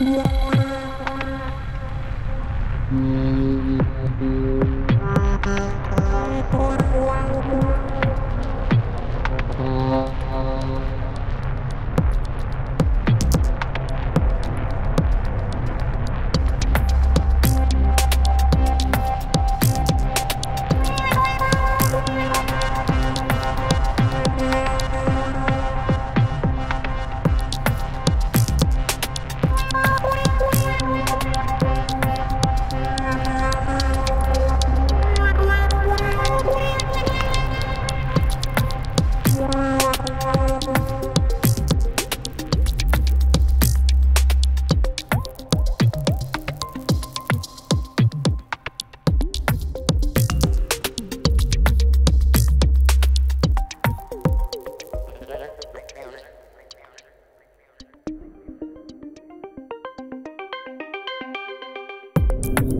Mm-hmm. you